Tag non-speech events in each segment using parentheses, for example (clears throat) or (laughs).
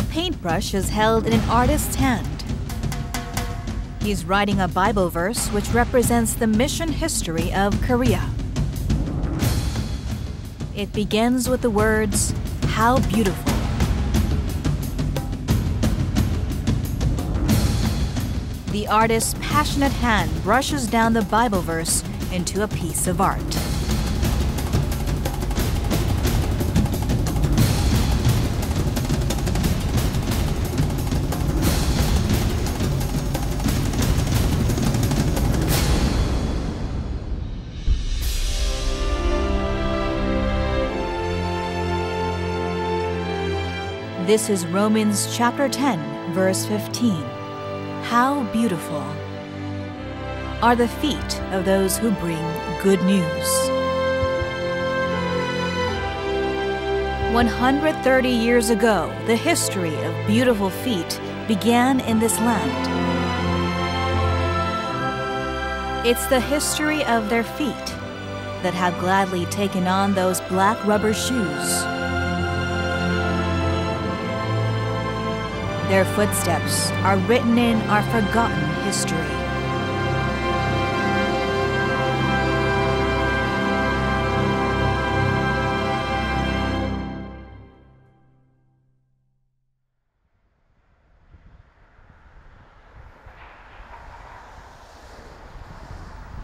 A paintbrush is held in an artist's hand. He's writing a Bible verse which represents the mission history of Korea. It begins with the words, How beautiful. The artist's passionate hand brushes down the Bible verse into a piece of art. This is Romans chapter 10, verse 15. How beautiful are the feet of those who bring good news. 130 years ago, the history of beautiful feet began in this land. It's the history of their feet that have gladly taken on those black rubber shoes. Their footsteps are written in our forgotten history.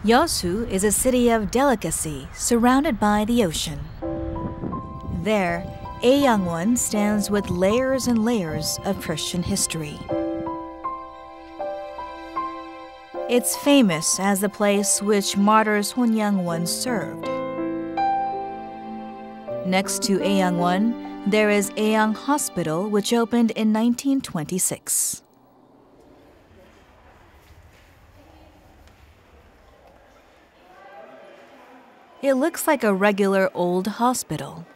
Yosu is a city of delicacy surrounded by the ocean. There, Aeyangwon stands with layers and layers of Christian history. It's famous as the place which martyr Sonyang once served. Next to Aeyangwon, there is Aeyang Hospital, which opened in 1926. It looks like a regular old hospital.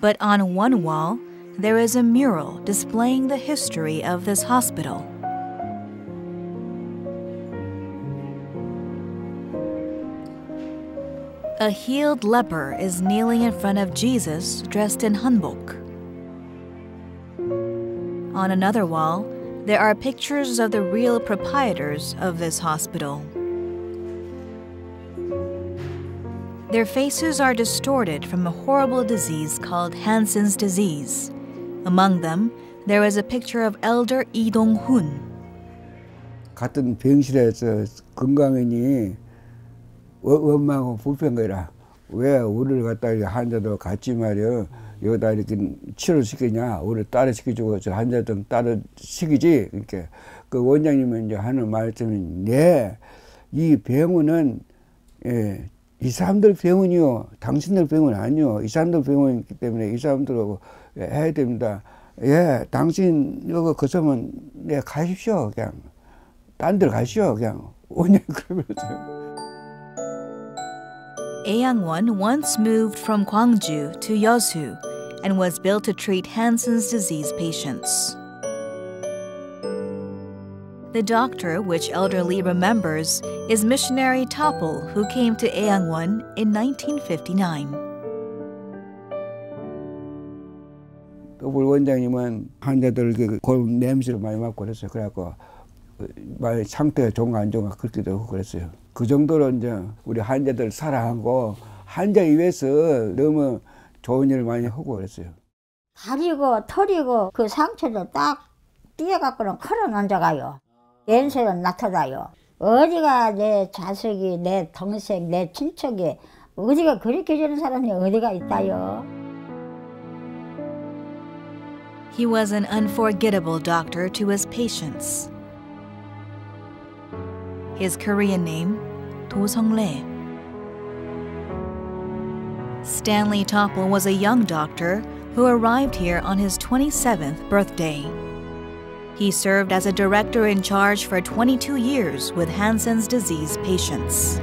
But on one wall, there is a mural displaying the history of this hospital. A healed leper is kneeling in front of Jesus dressed in hanbok. On another wall, there are pictures of the real proprietors of this hospital. Their faces are distorted from a horrible disease called Hansen's disease. Among them, there is a picture of elder Lee Dong-hun. 같은 병실에서 건강이니 원망하고 불평거라. 왜 우리를 갖다 환자도 같이 말이야 여기다 이렇게 치료를 시키냐 우리 따로 시켜주고 저 환자들 따로 시키지 이렇게 그 원장님은 이제 하는 말씀이 네이 병원은 예, 이 사람들 병원이요 당신들 병원 아니요 이 사람들 병원이기 때문에 이 사람들하고 해야 됩니다 예 당신 이거 거서면 네 가십시오 그냥 딴데 가시오 그냥 원장님 그러면서 Aeyangwon once moved from Gwangju to Yeosu and was built to treat Hansen's disease patients. The doctor, which Elder Lee remembers, is missionary Topol, who came to Aeyangwon in 1959. 우리 원장님은 환자들 그골 냄새를 많이 맡고 그랬어요. 그래갖고 많이 상태가 좋은가 안 좋은가 그렇기도 하고 그랬어요. 그 정도로 이제 우리 환자들 사랑하고 환자 위해서 너무 좋은 일을 많이 하고 그랬어요. 다리고 털이고 그 상처를 딱 띄어갖고는 걸어 앉아가요. 연세가 나타나요. 어디가 내 자식이, 내 동생, 내 친척이 어디가 그렇게 주는 사람이 어디가 있다요. He was an unforgettable doctor to his patients. His Korean name, Do Sung-le. Stanley Topple was a young doctor who arrived here on his 27th birthday. He served as a director in charge for 22 years with Hansen's disease patients.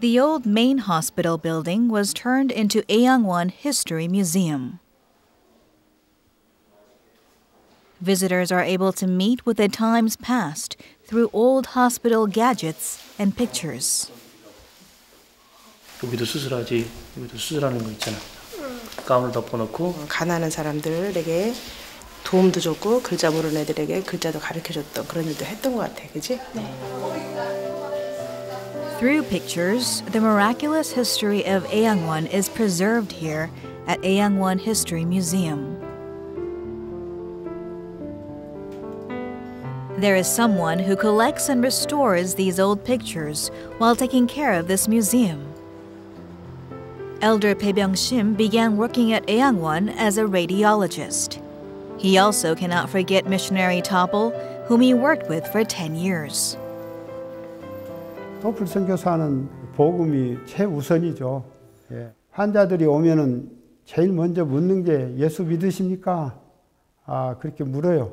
The old main hospital building was turned into Aeyangwon History Museum. Visitors are able to meet with the times past through old hospital gadgets and pictures. 여기도 수술하지. 여기도 수술하는 거 있잖아. 가운을 덮어놓고 가난한 사람들에게 도움도 줬고 글자 모르는 애들에게 글자도 가르쳐줬던 그런 일도 했던 것 같아, 그지? Through pictures, the miraculous history of Aangwon is preserved here at Aangwon History Museum. There is someone who collects and restores these old pictures while taking care of this museum. Elder Pei Byung-shim began working at Aangwon as a radiologist. He also cannot forget missionary Topple, whom he worked with for 10 years. 도플 선교사는 복음이 최우선이죠. 예. 환자들이 오면은 제일 먼저 묻는 게 예수 믿으십니까? 아 그렇게 물어요.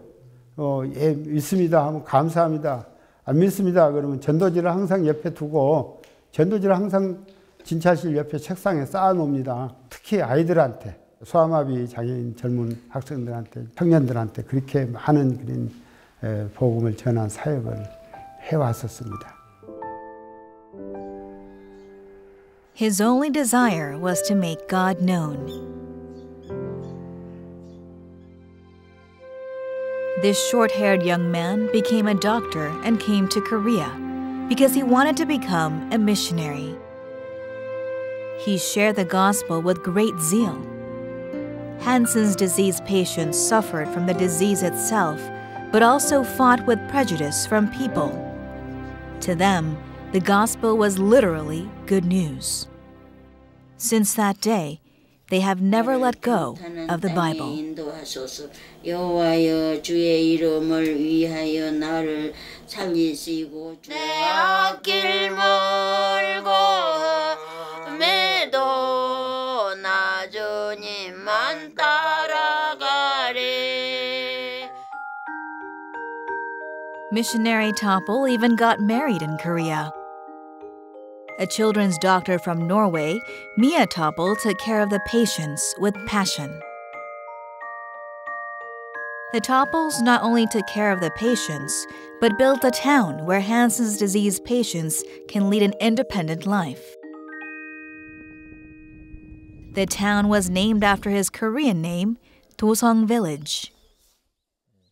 어, 예 믿습니다 하면 감사합니다. 안 믿습니다 그러면 전도지를 항상 옆에 두고 전도지를 항상 진찰실 옆에 책상에 쌓아 놓습니다. 특히 아이들한테 소아마비 장애인 젊은 학생들한테 청년들한테 그렇게 많은 그런 에, 복음을 전한 사역을 해왔었습니다. His only desire was to make God known. This short haired young man became a doctor and came to Korea because he wanted to become a missionary. He shared the gospel with great zeal. Hansen's disease patients suffered from the disease itself, but also fought with prejudice from people. To them, the gospel was literally good news. Since that day, they have never let go of the Bible. Missionary Topple even got married in Korea. A children's doctor from Norway, Mia Topple took care of the patients with passion. The Topples not only took care of the patients, but built a town where Hansen's disease patients can lead an independent life. The town was named after his Korean name, Dosong Village.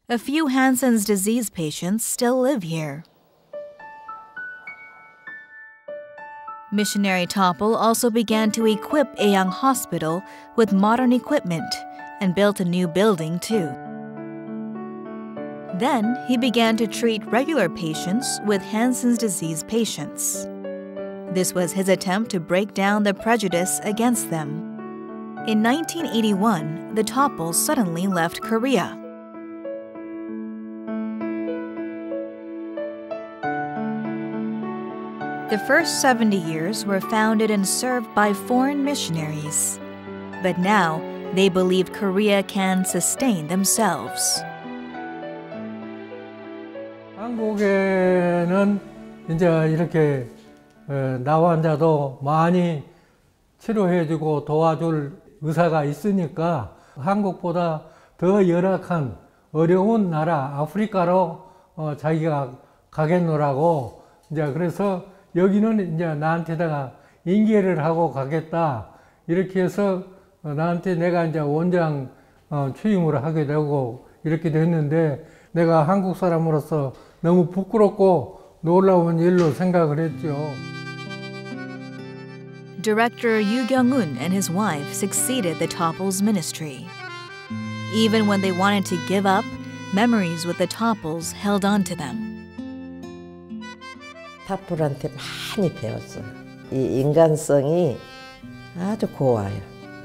A few Hansen's disease patients still live here. Missionary Topple also began to equip Aeyang Hospital with modern equipment and built a new building too. Then he began to treat regular patients with Hansen's disease patients. This was his attempt to break down the prejudice against them. In 1981, the Topples suddenly left Korea. The first 70 years were founded and served by foreign missionaries. But now they believe Korea can sustain themselves. 한국에는 이제 이렇게 어, 나 환자도 많이 치료해주고 도와줄 의사가 있으니까 한국보다 더 열악한 어려운 나라 아프리카로 어, 자기가 가겠노라고 이제 그래서 여기는 이제 나한테다가 인계를 하고 가겠다 이렇게 해서 어, 나한테 내가 이제 원장 어, 취임을 하게 되고 이렇게 됐는데 내가 한국 사람으로서 너무 부끄럽고 놀라운 일로 생각을 했죠. Director Yu Kyung-un and his wife succeeded the Topples ministry. Even when they wanted to give up, memories with the Topples held on to them. 타플한테 많이 배웠어요. 이 인간성이 아주 고와요.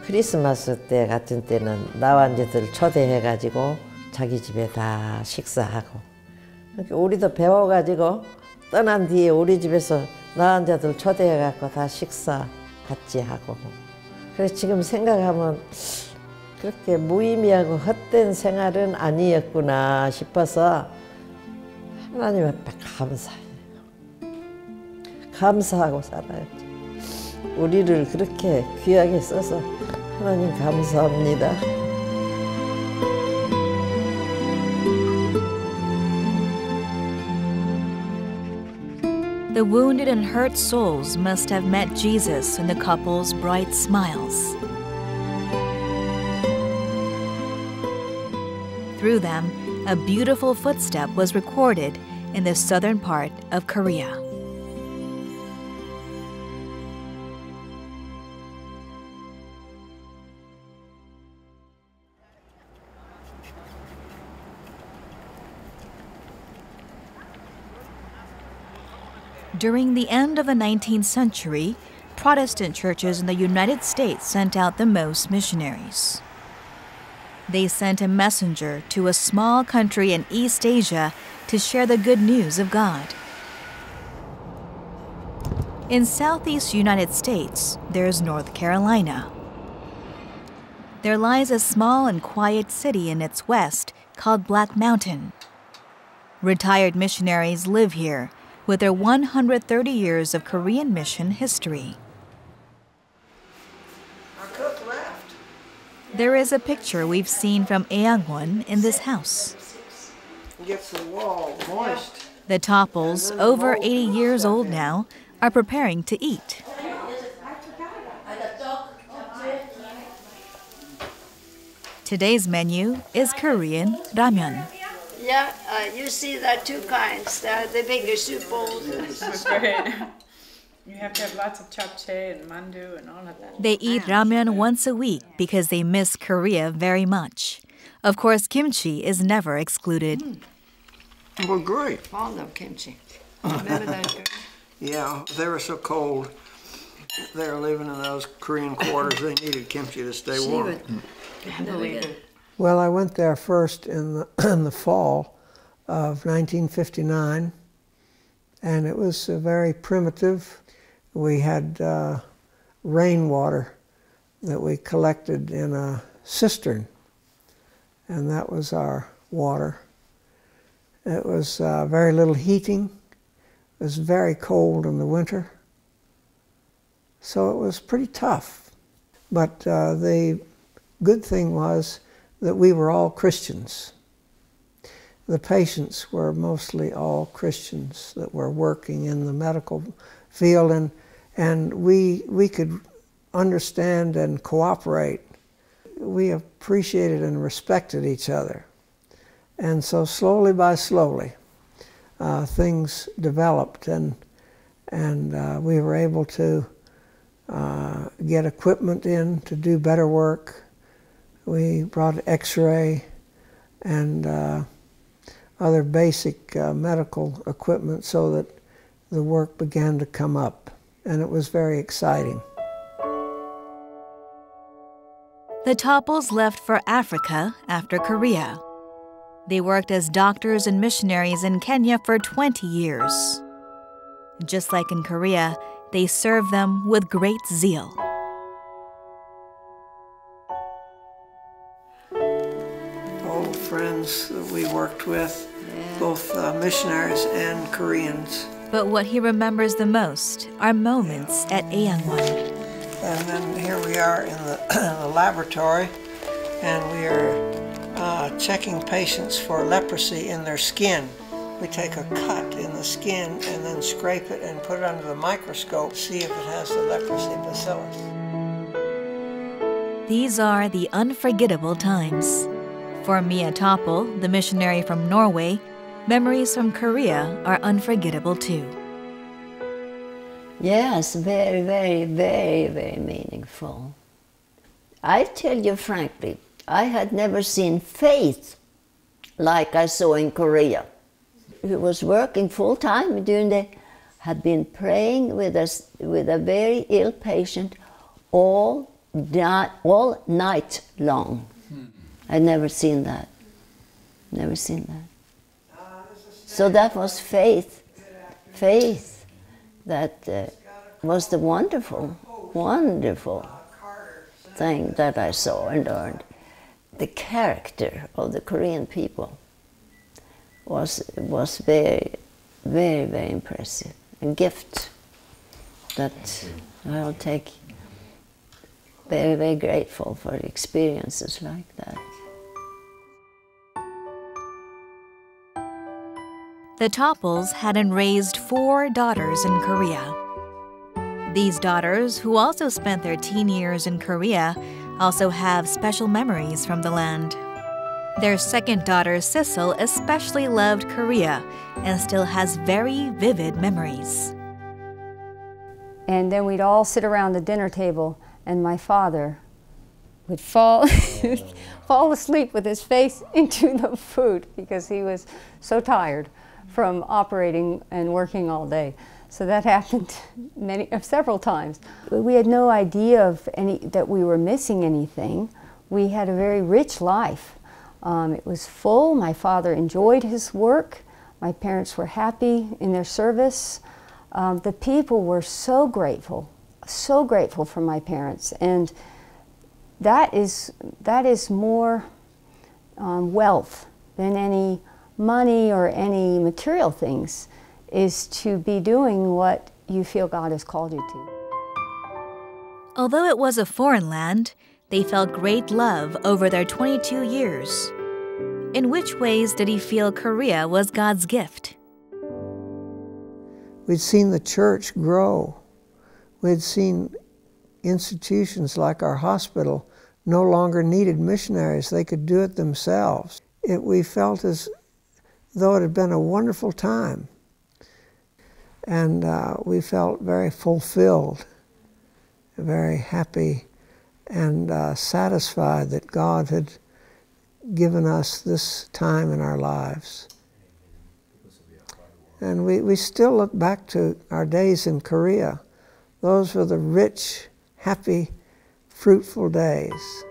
크리스마스 때 같은 때는 나환자들 초대해가지고 자기 집에 다 식사하고 그러니까 우리도 배워가지고 떠난 뒤에 우리 집에서 나환자들 초대해갖고 다 식사 같이 하고 그래서 지금 생각하면 그렇게 무의미하고 헛된 생활은 아니었구나 싶어서 하나님 앞에 감사해요. 감사하고 살아야지. 우리를 그렇게 귀하게 써서 하나님 감사합니다. The wounded and hurt souls must have met Jesus in the couple's bright smiles. Through them, a beautiful footstep was recorded in the southern part of Korea. During the end of the 19th century, Protestant churches in the United States sent out the most missionaries. They sent a messenger to a small country in East Asia to share the good news of God. In southeast United States, there's North Carolina. There lies a small and quiet city in its west called Black Mountain. Retired missionaries live here with their 130 years of Korean mission history. There is a picture we've seen from Aeyangwon in this house. Gets the wall moist. The Topples, over 80 years old now, are preparing to eat. Today's menu is Korean ramen. Yeah, uh, you see there are two kinds. There are the bigger soup bowls. This is great. You have to have lots of japchae and mandu and all of that. They eat ramen once a week because they miss Korea very much. Of course, kimchi is never excluded. Well, great. I love kimchi. (laughs) Remember that girl? Yeah, they were so cold. They were living in those Korean quarters. They needed kimchi to stay She warm. would handle it. Well, I went there first in the, (clears throat) in the fall of 1959, and it was very primitive. We had uh, rainwater that we collected in a cistern, and that was our water. It was uh, very little heating. It was very cold in the winter, so it was pretty tough. But uh, the good thing was that we were all Christians. The patients were mostly all Christians that were working in the medical field, and, and we, we could understand and cooperate. We appreciated and respected each other. And so, slowly by slowly, uh, things developed, and, and uh, we were able to uh, get equipment in to do better work we brought x-ray and uh, other basic uh, medical equipment so that the work began to come up and it was very exciting. The Topples left for Africa after Korea. They worked as doctors and missionaries in Kenya for 20 years. Just like in Korea, they served them with great zeal. That we worked with, both uh, missionaries and Koreans. But what he remembers the most are moments at Aeyangwon. And then here we are in the, (clears throat) the laboratory, and we are uh, checking patients for leprosy in their skin. We take a cut in the skin and then scrape it and put it under the microscope, see if it has the leprosy bacillus. These are the unforgettable times. For Mia Topple, the missionary from Norway, memories from Korea are unforgettable too. Yes, very, very, very, very meaningful. I tell you frankly, I had never seen faith like I saw in Korea. He was working full time during the, had been praying with a, with a very ill patient all, di- all night long. I'd never seen that. Never seen that. So that was faith. Faith that uh, was the wonderful, wonderful thing that I saw and learned. The character of the Korean people was, was very, very, very impressive. A gift that I'll take very, very grateful for experiences like that. The Topples had raised four daughters in Korea. These daughters, who also spent their teen years in Korea, also have special memories from the land. Their second daughter, Sissel, especially loved Korea and still has very vivid memories. And then we'd all sit around the dinner table, and my father would fall, (laughs) fall asleep with his face (laughs) into the food because he was so tired from operating and working all day. So that (laughs) happened many, of several times. We had no idea of any, that we were missing anything. We had a very rich life. Um, it was full. My father enjoyed his work. My parents were happy in their service. Um, the people were so grateful, so grateful for my parents. And that is, that is more um, wealth than any money or any material things, is to be doing what you feel God has called you to. Although it was a foreign land, they felt great love over their 22 years. In which ways did he feel Korea was God's gift? We'd seen the church grow. We'd seen institutions like our hospital no longer needed missionaries, they could do it themselves. It, we felt as though it had been a wonderful time. And uh, we felt very fulfilled, very happy, and uh, satisfied that God had given us this time in our lives. And we, we still look back to our days in Korea. Those were the rich, happy, fruitful days.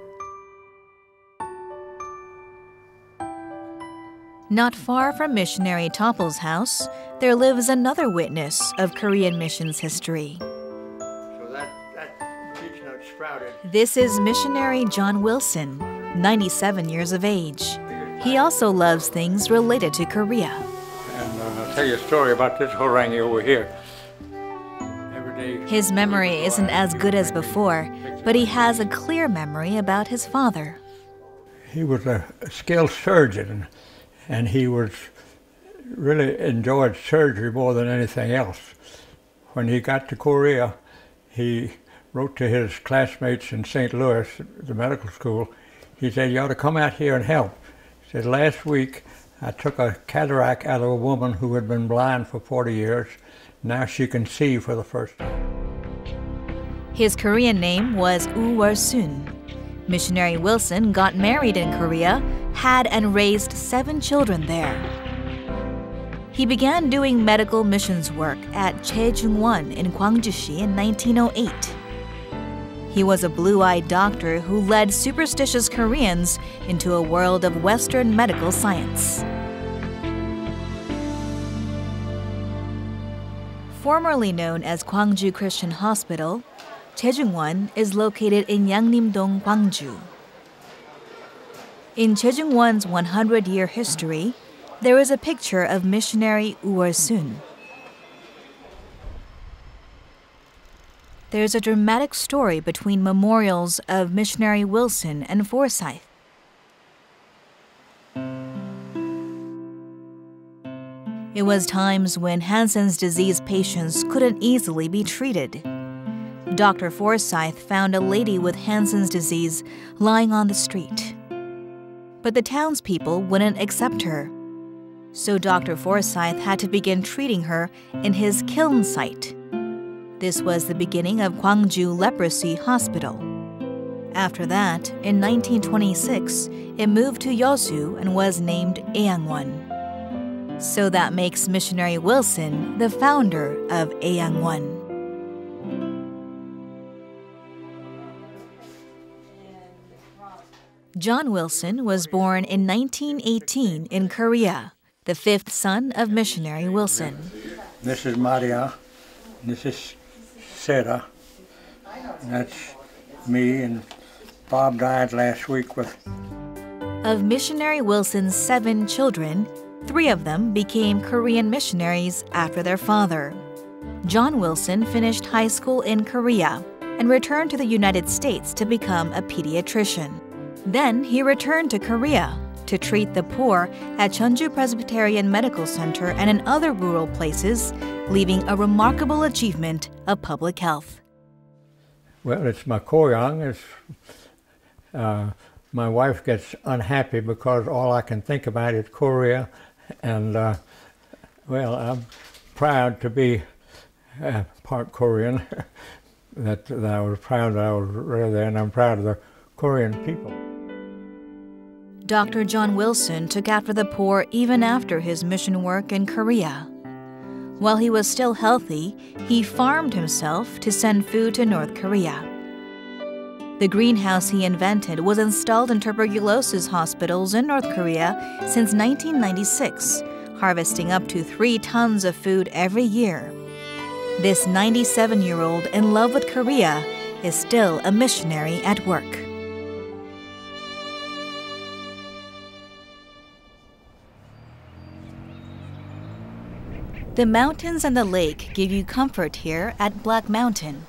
Not far from missionary Topple's house, there lives another witness of Korean missions history. So that, that sprouted. This is missionary John Wilson, 97 years of age. He also loves things related to Korea. And uh, I'll tell you a story about this harangue over here. Every day. His memory isn't as good as before, but he has a clear memory about his father. He was a skilled surgeon, and he was really enjoyed surgery more than anything else. When he got to Korea, he wrote to his classmates in St. Louis, the medical school. He said, "You ought to come out here and help." He said, "Last week, I took a cataract out of a woman who had been blind for 40 years. Now she can see for the first time." His Korean name was Woo Wol-sun. Missionary Wilson got married in Korea, had and raised seven children there. He began doing medical missions work at Chejungwon in Gwangju-si in 1908. He was a blue-eyed doctor who led superstitious Koreans into a world of Western medical science. Formerly known as Gwangju Christian Hospital, Chejungwon is located in Yangnimdong, Gwangju. In Chejungwon's 100-year history, there is a picture of missionary Woo Wol-sun. There's a dramatic story between memorials of missionary Wilson and Forsyth. It was times when Hansen's disease patients couldn't easily be treated. Dr. Forsyth found a lady with Hansen's disease lying on the street. But the townspeople wouldn't accept her. So Dr. Forsyth had to begin treating her in his kiln site. This was the beginning of Gwangju Leprosy Hospital. After that, in 1926, it moved to Yosu and was named Aeyangwon. So that makes missionary Wilson the founder of Aeyangwon. John Wilson was born in 1918 in Korea, the fifth son of missionary Wilson. This is Maria. This is Sarah. That's me, and Bob died last week with. Of missionary Wilson's seven children, three of them became Korean missionaries after their father. John Wilson finished high school in Korea and returned to the United States to become a pediatrician. Then he returned to Korea to treat the poor at Chunju Presbyterian Medical Center and in other rural places, leaving a remarkable achievement of public health. Well, it's my koyang. It's, uh, my wife gets unhappy because all I can think about is Korea. And, uh, well, I'm proud to be uh, part Korean. (laughs) that, that I was proud that I was there, and I'm proud of the Korean people. Dr. John Wilson took after the poor even after his mission work in Korea. While he was still healthy, he farmed himself to send food to North Korea. The greenhouse he invented was installed in tuberculosis hospitals in North Korea since 1996, harvesting up to three tons of food every year. This 97 year old in love with Korea is still a missionary at work. The mountains and the lake give you comfort here at Black Mountain.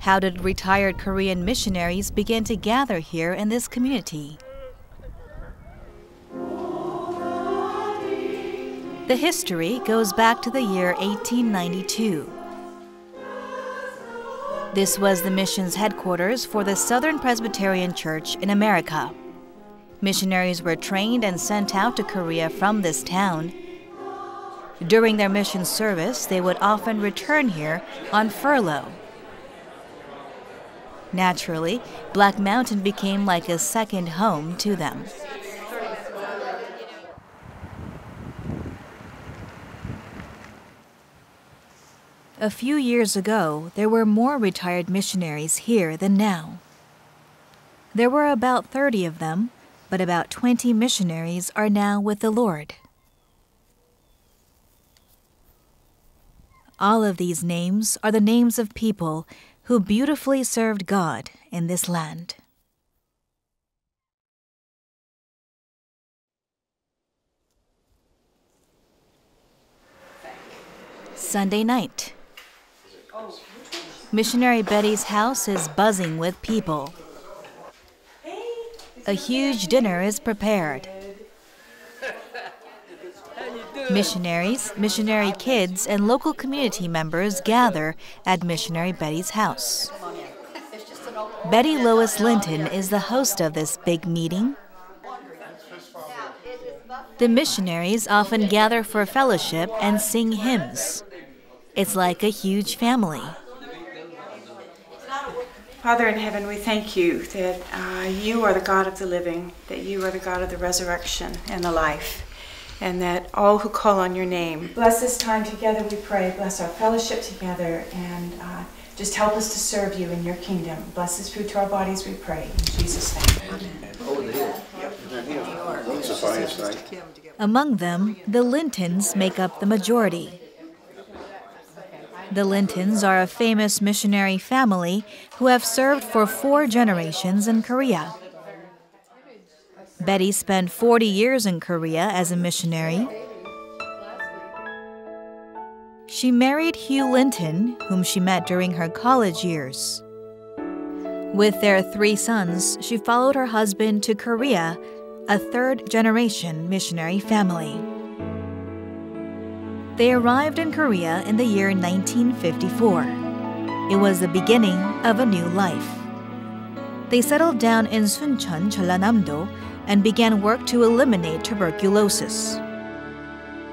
How did retired Korean missionaries begin to gather here in this community? The history goes back to the year 1892. This was the mission's headquarters for the Southern Presbyterian Church in America. Missionaries were trained and sent out to Korea from this town. During their mission service, they would often return here on furlough. Naturally, Black Mountain became like a second home to them. A few years ago, there were more retired missionaries here than now. There were about 30 of them, but about 20 missionaries are now with the Lord. All of these names are the names of people who beautifully served God in this land. Sunday night. Missionary Betty's house is buzzing with people. A huge dinner is prepared. Missionaries, missionary kids, and local community members gather at Missionary Betty's house. Betty Lois Linton is the host of this big meeting. The missionaries often gather for fellowship and sing hymns. It's like a huge family. Father in heaven, we thank you that uh, you are the God of the living, that you are the God of the resurrection and the life, and that all who call on your name. Bless this time together, we pray. Bless our fellowship together, and uh, just help us to serve you in your kingdom. Bless this food to our bodies, we pray. In Jesus' name, amen. Among them, the Lintons make up the majority. The Lintons are a famous missionary family who have served for four generations in Korea. Betty spent 40 years in Korea as a missionary. She married Hugh Linton, whom she met during her college years. With their three sons, she followed her husband to Korea, a third generation missionary family. They arrived in Korea in the year 1954. It was the beginning of a new life. They settled down in Suncheon, Jeollanam-do, and began work to eliminate tuberculosis.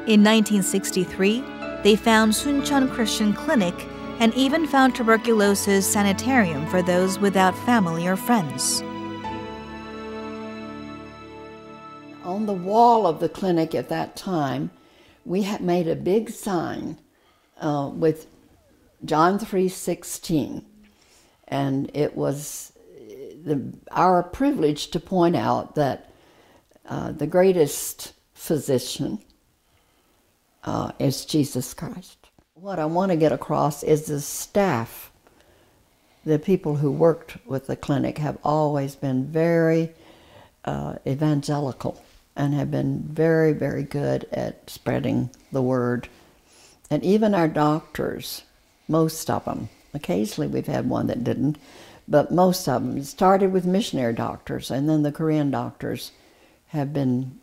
In 1963, they found Suncheon Christian Clinic and even found tuberculosis sanitarium for those without family or friends. On the wall of the clinic at that time, we had made a big sign uh, with John 3:16, and it was the, our privilege to point out that uh, the greatest physician uh, is Jesus Christ. What I want to get across is the staff, the people who worked with the clinic, have always been very uh, evangelical and have been very, very good at spreading the word. And even our doctors, most of them, occasionally we've had one that didn't, but most of them started with missionary doctors, and then the Korean doctors have been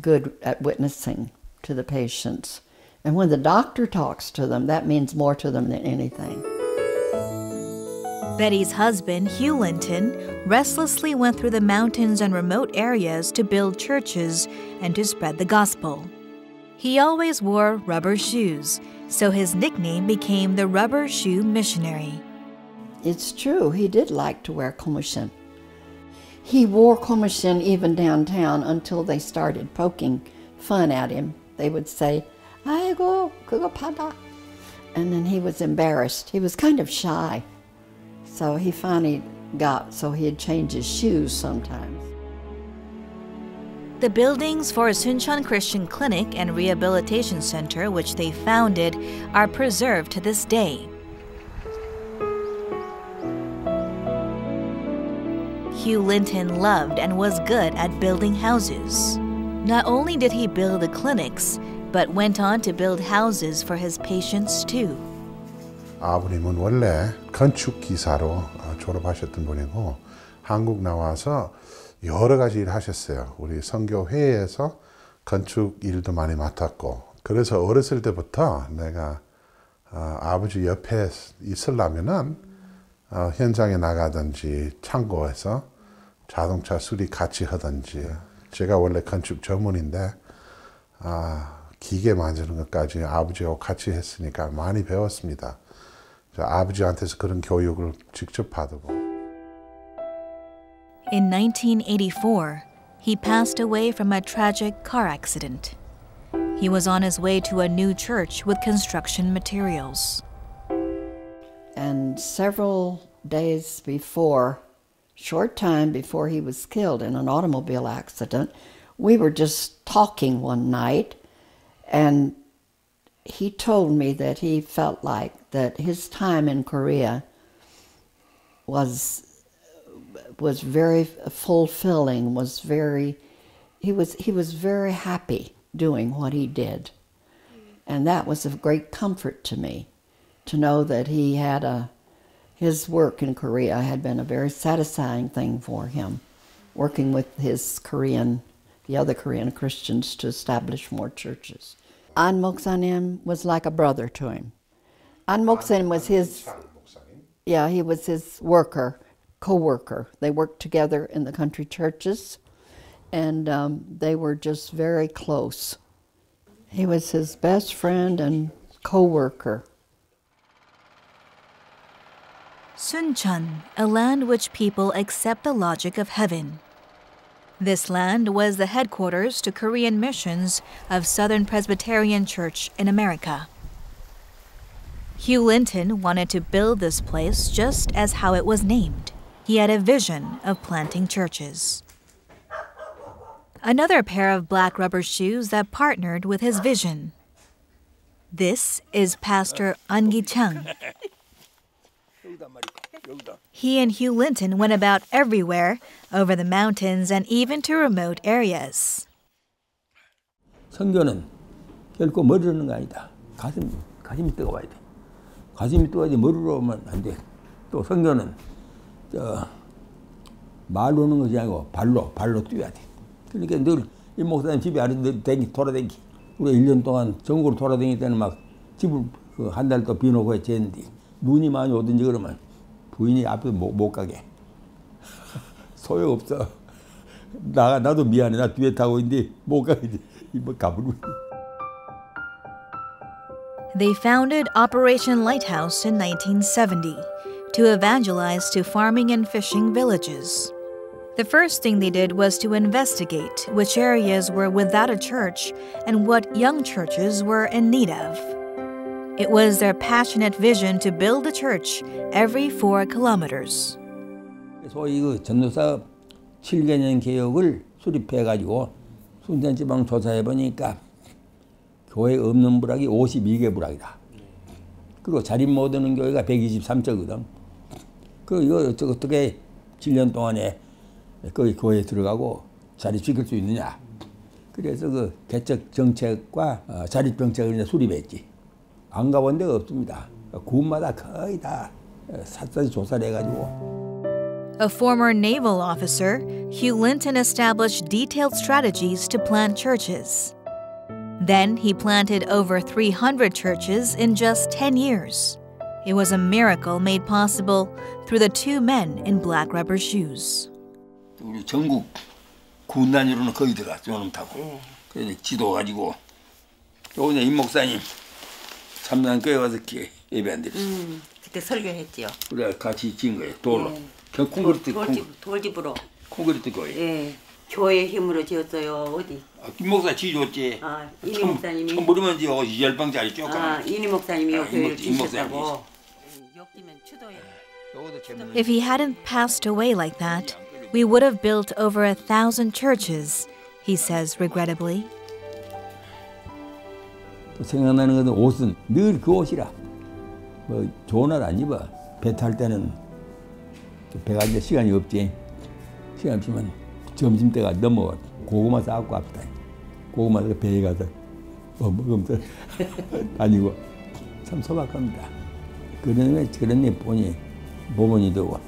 good at witnessing to the patients. And when the doctor talks to them, that means more to them than anything. Betty's husband, Hugh Linton, restlessly went through the mountains and remote areas to build churches and to spread the gospel. He always wore rubber shoes, so his nickname became the Rubber Shoe Missionary. It's true, he did like to wear komishin. He wore komishin even downtown until they started poking fun at him. They would say, Aigo, kugopada. And then he was embarrassed. He was kind of shy. So he finally got so he'd change his shoes sometimes. The buildings for Suncheon Christian Clinic and Rehabilitation Center, which they founded, are preserved to this day. Hugh Linton loved and was good at building houses. Not only did he build the clinics, but went on to build houses for his patients too. 아버님은 원래 건축 기사로 졸업하셨던 분이고 한국 나와서 여러 가지 일 하셨어요. 우리 선교회에서 건축 일도 많이 맡았고 그래서 어렸을 때부터 내가 어, 아버지 옆에 있으려면은 어, 현장에 나가든지 창고에서 자동차 수리 같이 하든지 제가 원래 건축 전문인데 아, 기계 만드는 것까지 아버지하고 같이 했으니까 많이 배웠습니다. 아버지한테서 그런 교육을 직접 받고. In 1984, he passed away from a tragic car accident. He was on his way to a new church with construction materials. And several days before, short time before he was killed in an automobile accident, we were just talking one night, and he told me that he felt like that his time in Korea was was very fulfilling, was very he was he was very happy doing what he did. And that was a great comfort to me to know that he had a his work in Korea had been a very satisfying thing for him, working with his Korean the other Korean Christians to establish more churches. An Moksanim was like a brother to him. An Moksanim was his yeah, he was his worker co-worker. They worked together in the country churches, and um, they were just very close. He was his best friend and co-worker. Suncheon, a land which people accept the logic of heaven. This land was the headquarters to Korean missions of Southern Presbyterian Church in America. Hugh Linton wanted to build this place just as how it was named. He had a vision of planting churches. Another pair of black rubber shoes that partnered with his vision. This is Pastor Angi Chung. (laughs) He and Hugh Linton went about everywhere, over the mountains and even to remote areas. 선교는 결코 머리로 하는 거 아니다. 가슴, 가슴이 뜨거워야 돼. 가슴이 뜨거워야지 머리로 하면 안 돼. 또 선교는 저 말로 하는 것이 아니고 발로, 발로 뛰어야 돼. 그러니까 늘 이 목사님 집에 아래 댕기, 돌아댕기. 우리 1년 동안 전국으로 돌아다닐 때는 막 집을 그 한 달 또 비놓고 했는데 눈이 많이 오든지 그러면 부인이 앞에 못, 못 가게. 소용없어. 나, 나도 미안해. 나 뒤에 타고 있는데 못 가게. 뭐 가불고. They founded Operation Lighthouse in 1970 to evangelize to farming and fishing villages. The first thing they did was to investigate which areas were without a church and what young churches were in need of. It was their passionate vision to build a church every four kilometers. 소위 그 전도사 7개년 개혁을 수립해 가지고 순천 지방 조사해 보니까 교회 없는 부락이 52개 부락이다. 그리고 자립 못 하는 교회가 123조거든. 그 이거 어떻게 7년 동안에 거기 교회에 들어가고 자립시킬 수 있느냐. 그래서 그 개척 정책과 자립 정책을 이제 수립했지. 안 가본 데가 없습니다. 군마다 거의 다 샅샅이 조사를 해가지고 A former naval officer, Hugh Linton established detailed strategies to plant churches. Then he planted over 300 churches in just 10 years. It was a miracle made possible through the two men in black rubber shoes. 우리 전국 군 단위로는 거의 들어갔죠 요놈 타고 그래서 지도 가지고 요 그냥 임 목사님 참난 교회 와서 기- 예배 안 드렸어 음, 그때 설교했지요. 우리가 같이 지은 거예요 돌로 예. 그 콘크리트 콘, 돌집, 돌집으로. 콘크리트 교회 예. 교회 힘으로 지었어요. 어디? 아, 김 목사 지줬지 아, 이니 목사님이. 처음 모르면 지어 열방짜리 쭉 아, 이니 목사님이 아, 요 교회를 지셨다고. 추도에. If he hadn't passed away like that, we would have built over a thousand churches, he says regrettably. 또 생각나는 것은 옷은 늘 그 옷이라. 뭐 좋은 옷 안 입어 배 탈 때는 또 배가 이제 시간이 없지. 시간 없으면 점심 때가 넘어 고구마 싸갖고 갑시다. 고구마 그 배에 가서 뭐 먹으면서 (laughs) 다니고 참 소박합니다. 그런 왜 그런 일 보니 보문이 되고.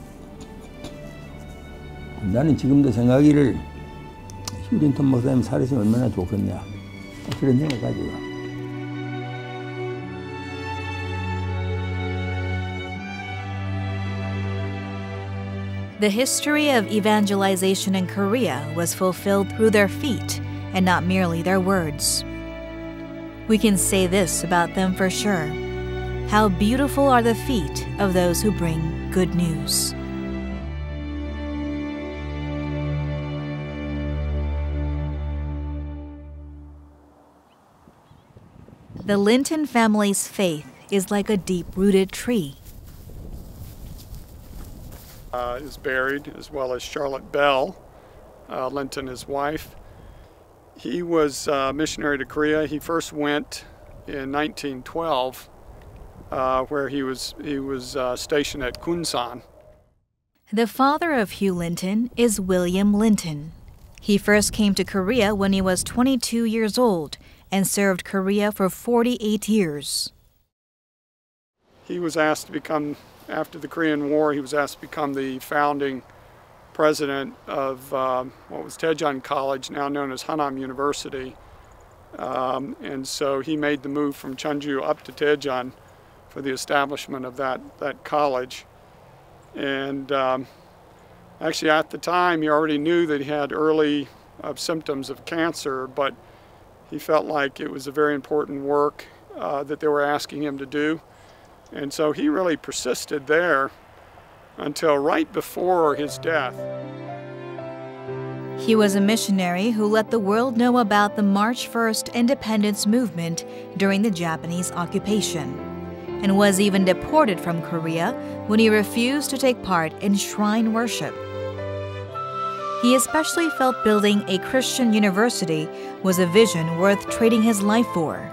나는 지금도 생각이를 휴린턴 목사님 살으시면 얼마나 좋겠냐. 그런 생각 가지고 The history of evangelization in Korea was fulfilled through their feet and not merely their words. We can say this about them for sure. How beautiful are the feet of those who bring good news. The Linton family's faith is like a deep rooted tree. Uh, is buried, as well as Charlotte Bell, uh, Linton, his wife. He was a missionary to Korea. He first went in 1912, uh, where he was he was uh, stationed at Kunsan. The father of Hugh Linton is William Linton. He first came to Korea when he was 22 years old and served Korea for 48 years. He was asked to become, after the Korean War, he was asked to become the founding president of um, what was Daejeon College, now known as Hannam University. Um, and so he made the move from Chunju up to Daejeon for the establishment of that, that college. And um, actually, at the time, he already knew that he had early uh, symptoms of cancer, but he felt like it was a very important work uh, that they were asking him to do. And so he really persisted there until right before his death. He was a missionary who let the world know about the March 1st independence movement during the Japanese occupation, and was even deported from Korea when he refused to take part in shrine worship. He especially felt building a Christian university was a vision worth trading his life for.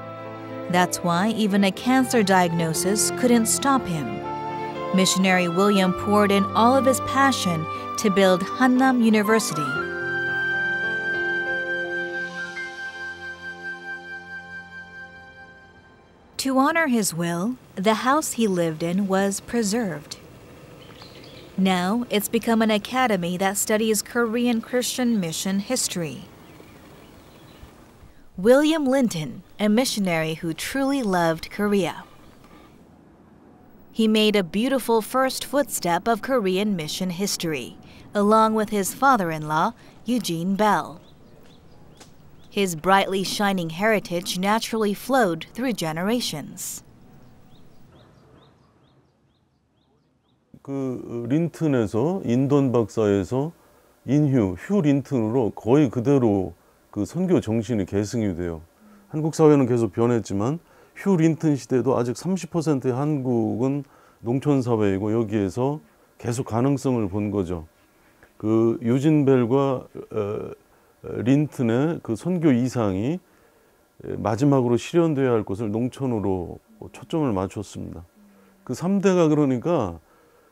That's why even a cancer diagnosis couldn't stop him. Missionary William poured in all of his passion to build Hannam University. To honor his will, the house he lived in was preserved. Now it's become an academy that studies Korean Christian mission history. William Linton, a missionary who truly loved Korea. He made a beautiful first footstep of Korean mission history, along with his father in law, Eugene Bell. His brightly shining heritage naturally flowed through generations. 그 린튼에서 인던 박사에서 인휴 휴 린튼으로 거의 그대로 그 선교 정신이 계승이 돼요. 한국 사회는 계속 변했지만 휴 린튼 시대도 아직 30%의 한국은 농촌 사회이고 여기에서 계속 가능성을 본 거죠. 그 유진벨과 어, 린튼의 그 선교 이상이 마지막으로 실현돼야 할 것을 농촌으로 초점을 맞췄습니다. 그 3대가 그러니까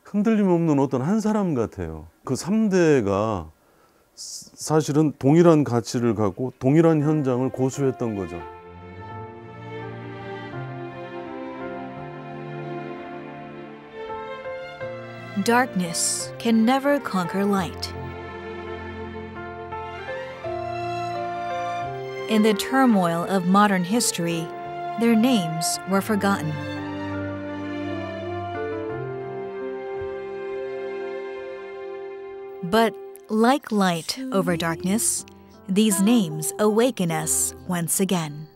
흔들림 없는 어떤 한 사람 같아요. 그 3대가 사실은 동일한 가치를 갖고 동일한 현장을 고수했던 거죠. But like light over darkness, these names awaken us once again.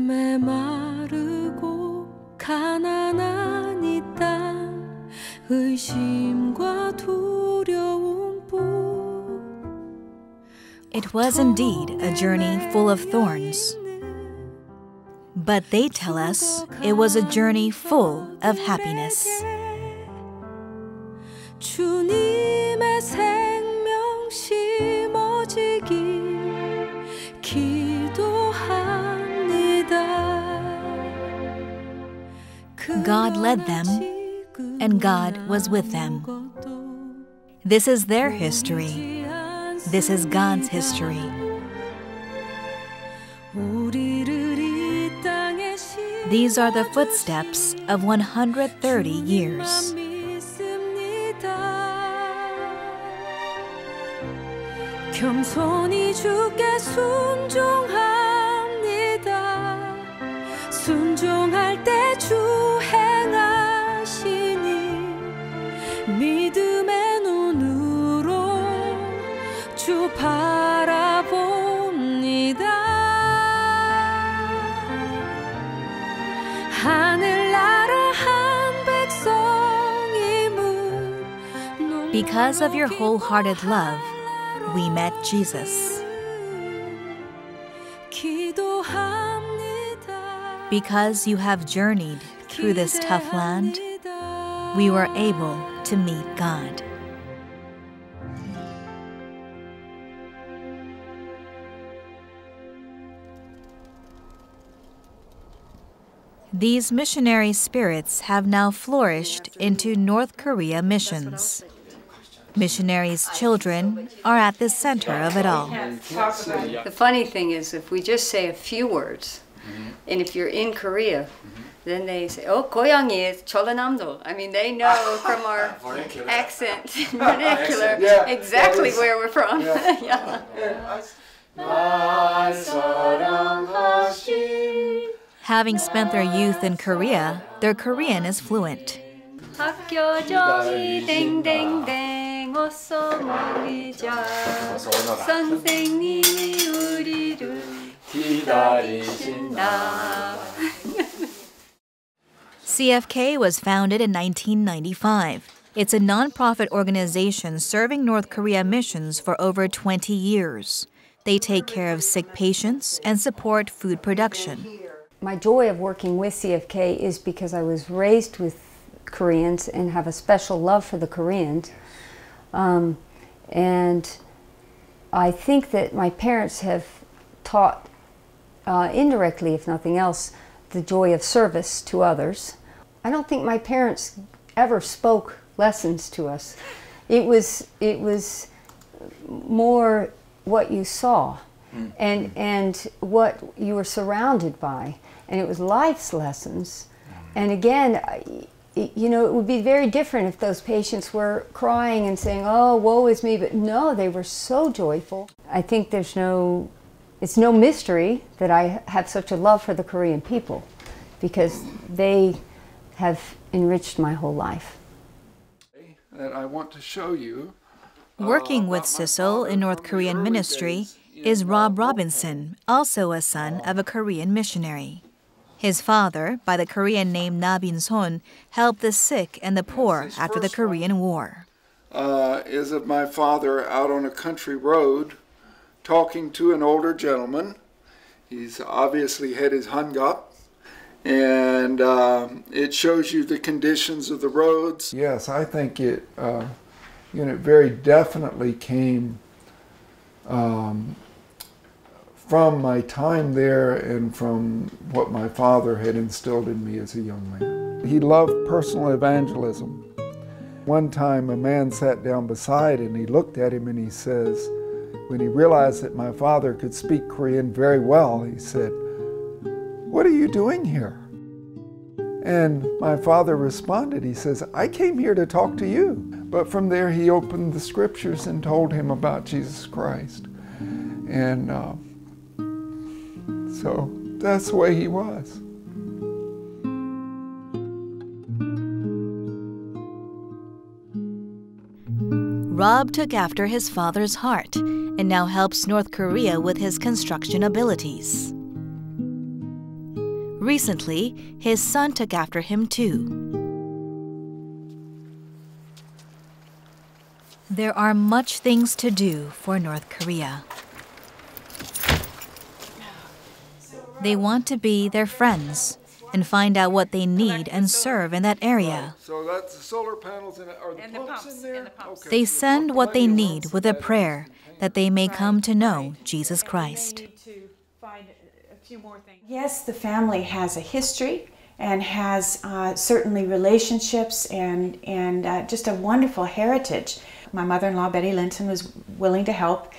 메마르고 가난한 이 땅 의심과 두려움 뿐 It was indeed a journey full of thorns. But they tell us it was a journey full of happiness. 주님의 생명 심어지길 기도합니다. God led them, and God was with them. This is their history. This is God's history. These are the footsteps of 130 years. 겸손히 주께 순종합니다. 순종할 때 주 행 Because of your wholehearted love, we met Jesus. Because you have journeyed through this tough land, we were able to meet God. These missionary spirits have now flourished into North Korea missions. Missionaries' children are at the center of it all. The funny thing is, if we just say a few words, mm-hmm. and if you're in Korea, mm-hmm. then they say, "Oh, Goyangi is Cholanamdo." I mean, they know from our (laughs) accent, (laughs) (laughs) vernacular, yeah, exactly is, where we're from. Yeah. yeah. Having spent their youth in Korea, their Korean is fluent. 학교 종이 땡땡땡 어서 모이자 선생님이 우리를 기다리신다 (laughs) CFK was founded in 1995. It's a nonprofit organization serving North Korea missions for over 20 years. They take care of sick patients and support food production. My joy of working with CFK is because I was raised with Koreans and have a special love for the Koreans. Um, and I think that my parents have taught, uh, indirectly, if nothing else, the joy of service to others. I don't think my parents ever spoke lessons to us. It was, it was more what you saw and, and what you were surrounded by. And it was life's lessons. And again, you know, it would be very different if those patients were crying and saying, oh, woe is me. But no, they were so joyful. I think there's no, it's no mystery that I have such a love for the Korean people because they have enriched my whole life. that I want to show you. Uh, Working with Sissel in North Korean ministry is uh, Rob Robinson, also a son of a Korean missionary. His father, by the Korean name Nabin Son, helped the sick and the poor after the Korean War. uh, is of my father out on a country road talking to an older gentleman. He's obviously had his hung up, and um, it shows you the conditions of the roads. Yes, I think it, uh, you know, it very definitely came um, from my time there and from what my father had instilled in me as a young man. He loved personal evangelism. One time a man sat down beside and he looked at him and he says, when he realized that my father could speak Korean very well, he said, What are you doing here? And my father responded, he says, I came here to talk to you. But from there, he opened the scriptures and told him about Jesus Christ. And uh, so that's the way he was. Rob took after his father's heart and now helps North Korea with his construction abilities. Recently, his son took after him too. There are much things to do for North Korea. They want to be their friends and find out what they need and serve in that area. So that's the solar panels and, are the And the pumps, pumps, in there? and the pumps. They send what they need with a prayer that they may come to know Jesus Christ. Yes, the family has a history and has uh, certainly relationships and, and uh, just a wonderful heritage. My mother in law, Betty Linton, was willing to help.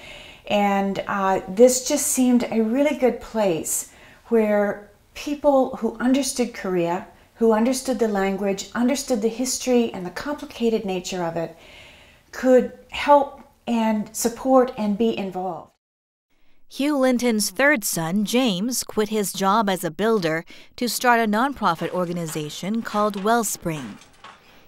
And uh, this just seemed a really good place where people who understood Korea, who understood the language, understood the history and the complicated nature of it, could help and support and be involved. Hugh Linton's third son, James, quit his job as a builder to start a nonprofit organization called Wellspring.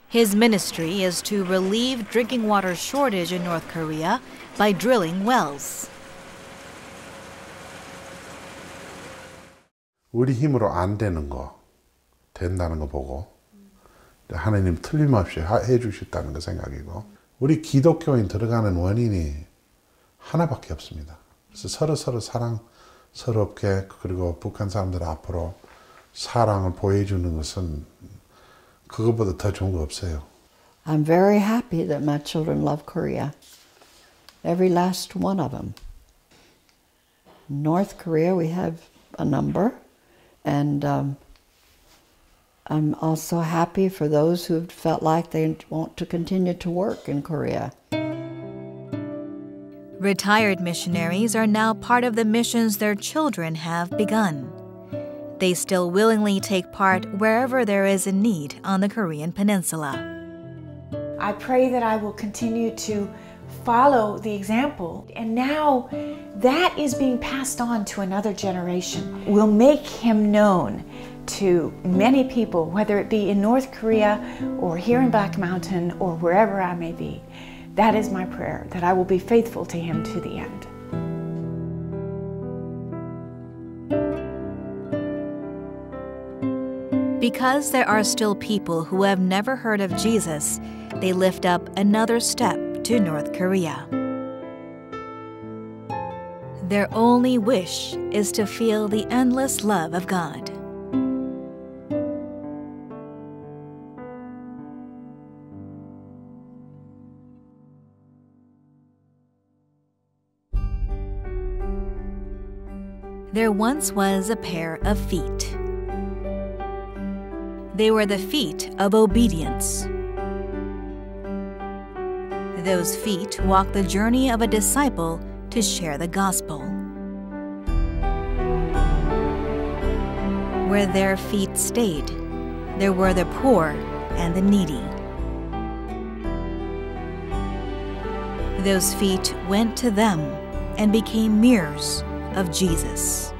His ministry is to relieve drinking water shortage in North Korea by drilling wells. 우리 힘으로 안 되는 거 된다는 거 보고 하나님 틀림없이 하- 해주셨다는 거 생각이고 우리 기독교인 들어가는 원인이 하나밖에 없습니다. 그래서 서로 서로 사랑스럽게 그리고 북한 사람들 앞으로 사랑을 보여주는 것은 그것보다 더 좋은 거 없어요. I'm very happy that my children love Korea. Every last one of them. North Korea, we have a number, and um, I'm also happy for those who have felt like they want to continue to work in Korea. Retired missionaries are now part of the missions their children have begun. They still willingly take part wherever there is a need on the Korean Peninsula. I pray that I will continue to follow the example. And now that is being passed on to another generation. We'll make him known to many people, whether it be in North Korea or here in Black Mountain or wherever I may be. That is my prayer, that I will be faithful to him to the end. Because there are still people who have never heard of Jesus, they lift up another step to North Korea. Their only wish is to feel the endless love of God. There once was a pair of feet. They were the feet of obedience. Those feet walked the journey of a disciple to share the gospel. Where their feet stayed, there were the poor and the needy. Those feet went to them and became mirrors of Jesus.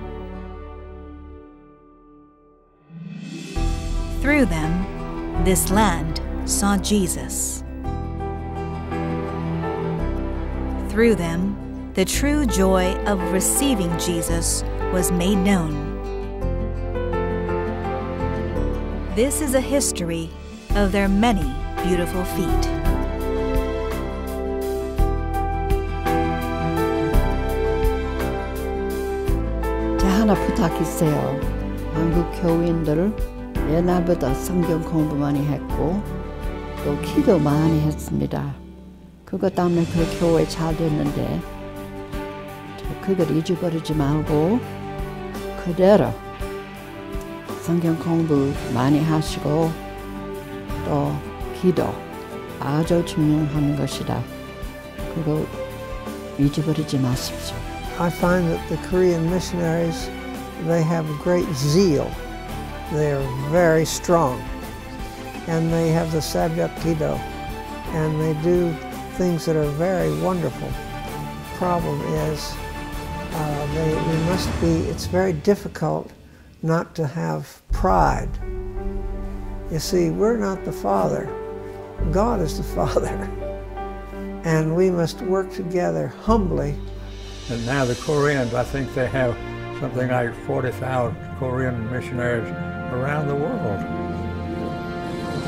Through them, this land saw Jesus. Through them, the true joy of receiving Jesus was made known. This is a history of their many beautiful feet. 자, 하나 부탁했어요. 한국 교인들 옛날부터 성경 공부 많이 했고 또 기도 많이 했습니다. 그것 때문에 그 교회 잘 됐는데 저 그걸 잊어버리지 말고 그대로 성경 공부 많이 하시고 또 기도 아주 중요한 것이다. 그거 잊어버리지 마십시오. I find that the Korean missionaries they have great zeal. They're very strong. And they have the sabiatido. And they do things that are very wonderful. Problem is, uh, they, we must be, it's very difficult not to have pride. You see, we're not the Father. God is the (laughs) Father. And we must work together humbly. And now the Koreans, I think they have something like 40,000 Korean missionaries around the world.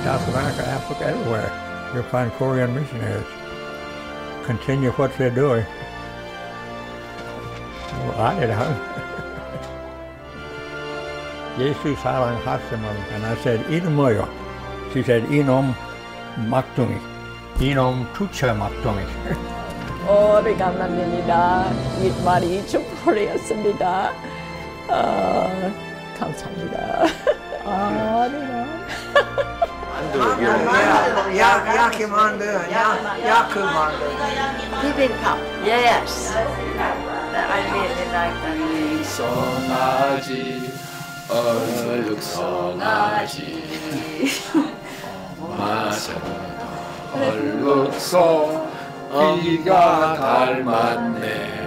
South America, Africa, everywhere. You'll find Korean missionaries Continue what they're doing. Well, I did, huh? 예수 사랑하시면 (laughs) and I said 이름 뭐요? She said 이놈 막둥이 이놈 투처 막둥이 오래 감사합니다. 일말이 축복이었습니다. 어, 감사합니다. 아, 네. (laughs) 만두. Yeah, yak, yaki mandu, yak, yaku mandu. Bibimbap. Yes. That I really like that. 송아지, 얼룩 송아지, 맞아, 얼룩 송, 이가 닮았네.